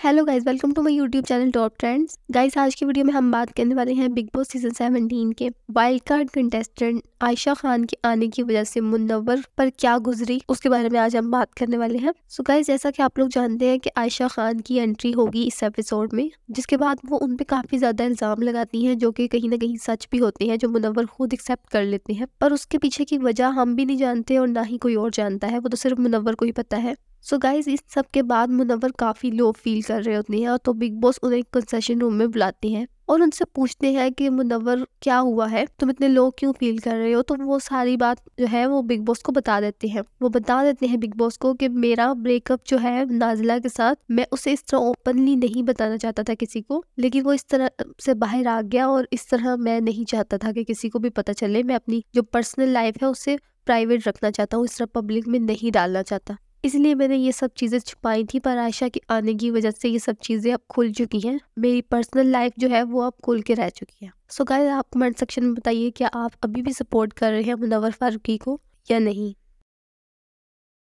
Hello guys welcome to my YouTube channel top trends guys आज की video में हम बात करने वाले हैं बिग बॉस सीज़न 17 के wild card contestant Ayesha Khan के आने की वजह से मुन्नवर पर क्या गुजरी, उसके बारे में आज हम बात करने वाले हैं। सो गाइस जैसा कि आप लोग जानते हैं कि आयशा खान की एंट्री होगी इस एपिसोड में, जिसके बाद वो उन पे काफ़ी ज़्यादा इल्ज़ाम लगाती हैं, जो कि कहीं ना कहीं सच भी होते हैं, जो मुनवर खुद एक्सेप्ट कर लेते हैं। पर उसके पीछे की वजह हम भी नहीं जानते और ना ही कोई और जानता है, वो तो सिर्फ़ मुनवर को ही पता है। सो so गाइज़ इस सब के बाद मुनवर काफ़ी लो फील कर रहे होते हैं तो बिग बॉस उन्हें कंसेशन रूम में बुलाते हैं और उनसे पूछते हैं कि मुनवर क्या हुआ है? तुम इतने लो क्यों फील कर रहे हो? तो वो सारी बात जो है वो बिग बॉस को बता देते हैं। वो बता देते हैं बिग बॉस को कि मेरा ब्रेकअप जो है नाजिला के साथ मैं उसे इस तरह ओपनली नहीं बताना चाहता था किसी को, लेकिन वो इस तरह से बाहर आ गया और इस तरह मैं नहीं चाहता था कि किसी को भी पता चले। मैं अपनी जो पर्सनल लाइफ है उसे प्राइवेट रखना चाहता हूँ, इस तरह पब्लिक में नहीं डालना चाहता। इसलिए मैंने ये सब चीज़ें छुपाई थी पर आयशा के आने की वजह से ये सब चीज़ें अब खुल चुकी हैं। मेरी पर्सनल लाइफ जो है वो अब खुल के रह चुकी है। सो गाइस आप कमेंट सेक्शन में बताइए, क्या आप अभी भी सपोर्ट कर रहे हैं मुनवर फारूकी को या नहीं?